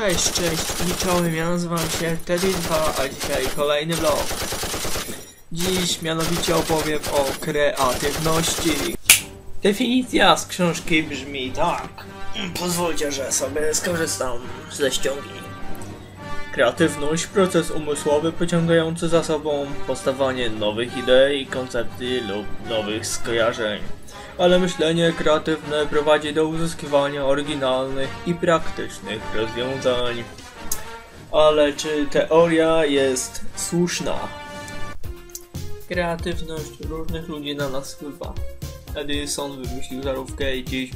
Cześć, cześć i czołem, ja nazywam się Teddy2, a dzisiaj kolejny vlog. Dziś mianowicie opowiem o kreatywności. Definicja z książki brzmi tak. Pozwólcie, że sobie skorzystam ze ściągi. Kreatywność, proces umysłowy pociągający za sobą powstawanie nowych idei, koncepcji lub nowych skojarzeń. Ale myślenie kreatywne prowadzi do uzyskiwania oryginalnych i praktycznych rozwiązań. Ale czy teoria jest słuszna? Kreatywność różnych ludzi na nas wpływa. Edison wymyślił żarówkę i dziś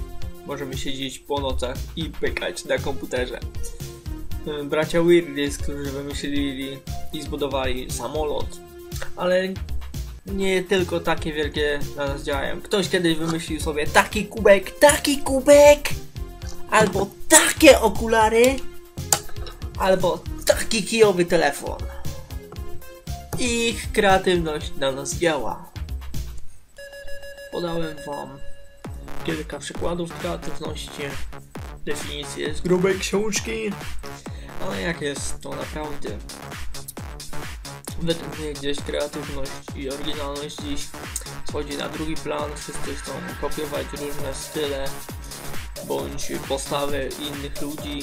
możemy siedzieć po nocach i pykać na komputerze. Bracia Weirdys, którzy wymyślili i zbudowali samolot. Ale nie tylko takie wielkie na nas działają. Ktoś kiedyś wymyślił sobie taki kubek, taki kubek! Albo takie okulary! Albo taki kijowy telefon. Ich kreatywność na nas działa. Podałem wam kilka przykładów kreatywności, definicję z grubej książki, ale jak jest to naprawdę? Wytępuje gdzieś kreatywność i oryginalność dziś schodzi na drugi plan, wszyscy chcą kopiować różne style bądź postawy innych ludzi,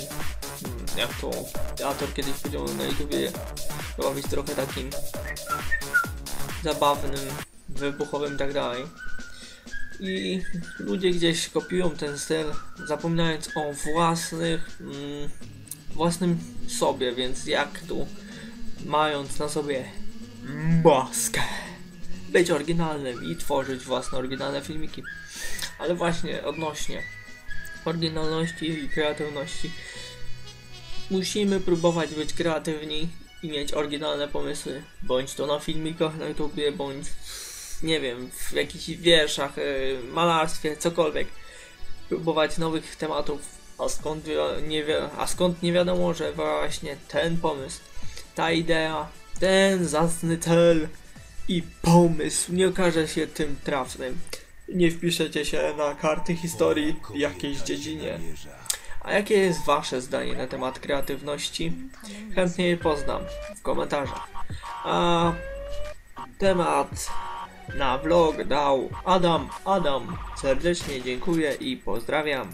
Mm, jak to teatr kiedyś powiedział na YouTubie, chyba być trochę takim zabawnym, wybuchowym i tak dalej. I ludzie gdzieś kopiują ten styl, zapominając o własnych, mm, własnym sobie, więc jak tu, mając na sobie maskę, być oryginalnym i tworzyć własne oryginalne filmiki. Ale właśnie odnośnie oryginalności i kreatywności, musimy próbować być kreatywni i mieć oryginalne pomysły, bądź to na filmikach na YouTubie, bądź nie wiem, w jakichś wierszach, yy, malarstwie, cokolwiek. Próbować nowych tematów, a skąd, nie wi- a skąd nie wiadomo, że właśnie ten pomysł, ta idea, ten zacny cel i pomysł nie okaże się tym trafnym. Nie wpiszecie się na karty historii w jakiejś dziedzinie. A jakie jest wasze zdanie na temat kreatywności? Chętnie je poznam w komentarzach. A temat na vlog dał Adam. Adam serdecznie dziękuję i pozdrawiam.